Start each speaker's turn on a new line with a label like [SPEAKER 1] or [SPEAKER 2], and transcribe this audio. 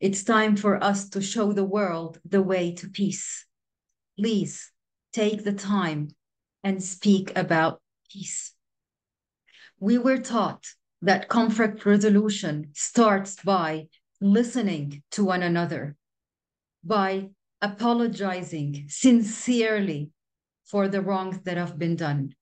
[SPEAKER 1] It's time for us to show the world the way to peace. Please take the time and speak about peace. We were taught that conflict resolution starts by listening to one another, by apologizing sincerely for the wrongs that have been done,